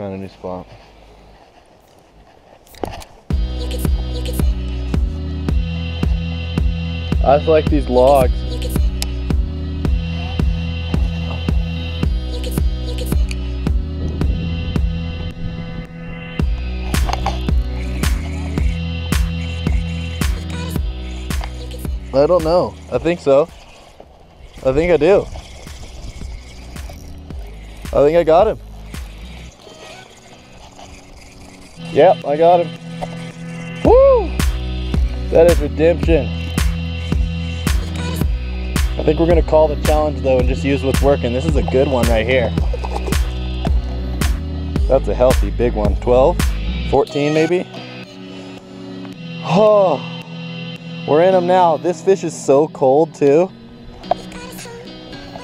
found a new spot. I just like these logs. I don't know. I think so. I think I do. I think I got him. Yep, I got him. Woo! That is redemption. I think we're gonna call the challenge though and just use what's working. This is a good one right here. That's a healthy big one. 12, 14 maybe. Oh, we're in them now. This fish is so cold too.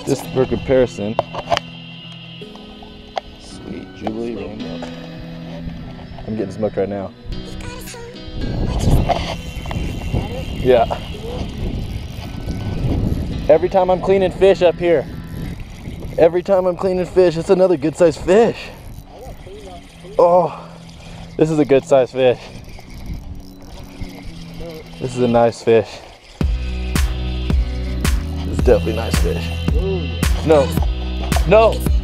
Just for comparison. Sweet Jubilee Rainbow. I'm getting smoked right now. Yeah. Every time I'm cleaning fish up here, every time I'm cleaning fish, it's another good sized fish. Oh, this is a good sized fish. This is a nice fish. This is definitely nice fish. No, no.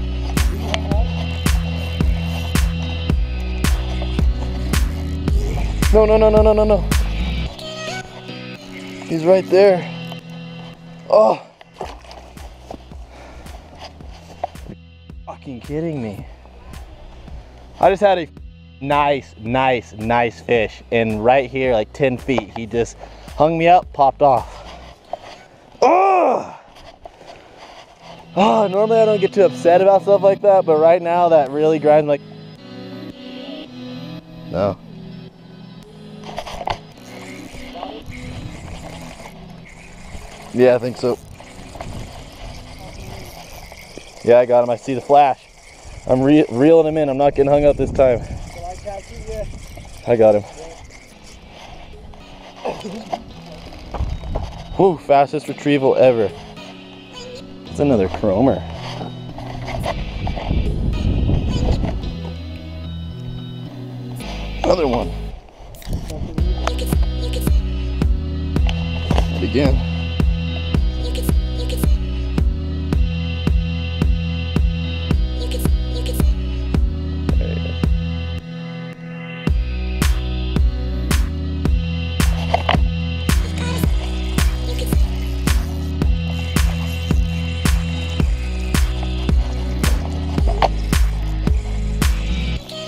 No, no, no, no, no, no, no. He's right there. Oh. Fucking kidding me. I just had a nice, nice, nice fish. And right here, like 10 feet, he just hung me up, popped off. Oh! Oh, normally I don't get too upset about stuff like that, but right now that really grinds like, no. Yeah, I think so. Yeah, I got him. I see the flash. I'm re reeling him in. I'm not getting hung up this time. I got him. Whew, fastest retrieval ever. It's another chromer. Another one. Again.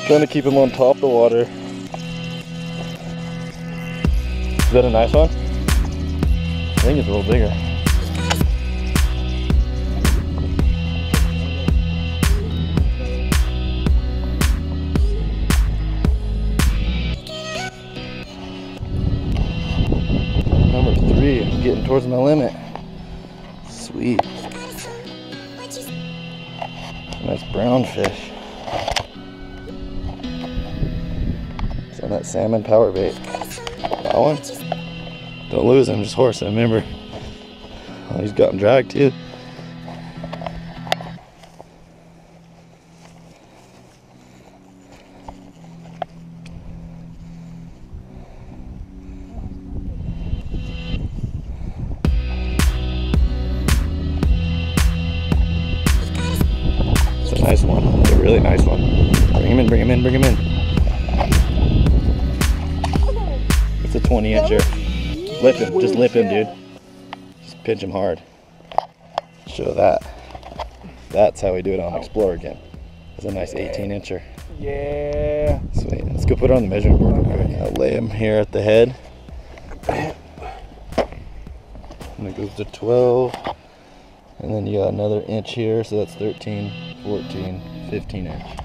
Trying to keep him on top of the water. Is that a nice one? I think it's a little bigger. Number three, I'm getting towards my limit. Sweet. Nice brown fish. That salmon power bait. That one? Don't lose him, just horse him, remember. Oh, he's gotten dragged too. It's a nice one. A really nice one. Bring him in, bring him in, bring him in. A 20 incher. Lip him, just lip him, dude. Just pinch him hard. Show that. That's how we do it on Exploregon. It's a nice 18 incher. Yeah. Sweet. Let's go put it on the measuring board real quick. I'll lay him here at the head. And it goes to 12. And then you got another inch here, so that's 13, 14, 15 inch.